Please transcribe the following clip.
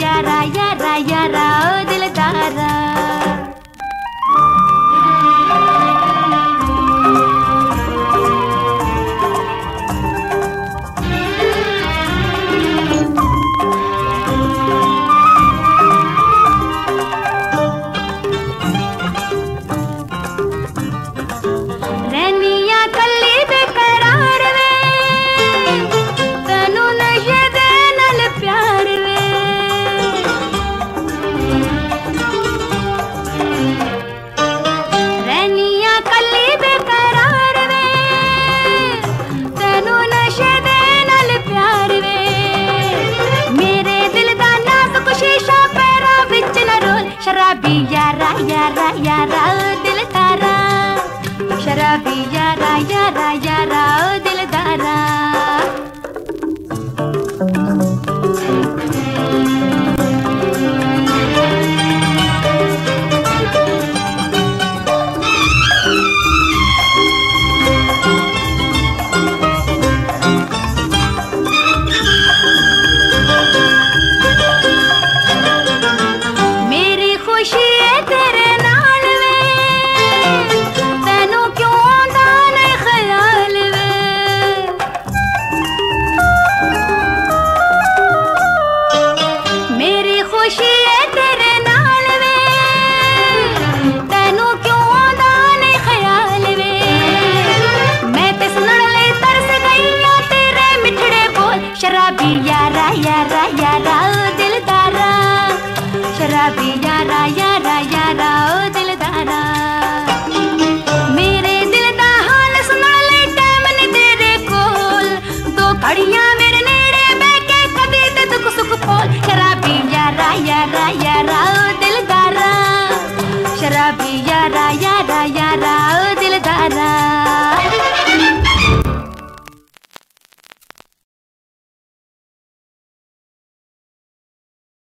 शराबी यारा यारा यारा ओ दिलदारा शराबी यारा यारा शराबी यारा यारा यारा, ओ दिल दिलदारा। शराबी यारा यारा यारा, ओ दिल दिलदारा। मेरे दिल का हाल सुना ले टाइम ने तेरे कोल। दो घड़ियाँ मेरे नेड़े बैके कभी ते दुख सुख खोल। शराबी यारा यारा यारा, ओ दिल दिलदारा। शराबी यारा यारा यारा, ओ दिल दिलदारा।